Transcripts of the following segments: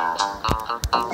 Uh-huh.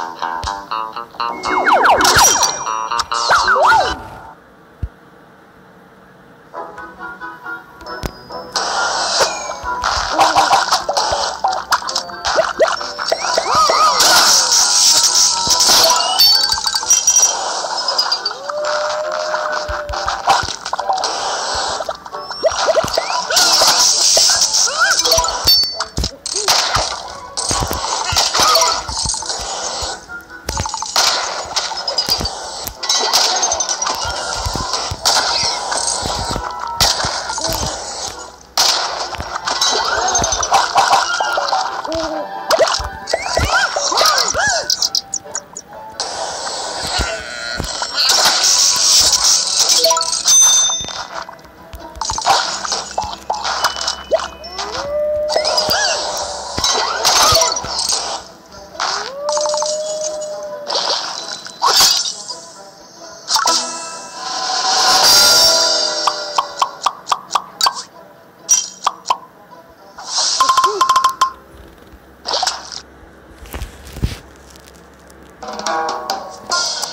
Oh, my God.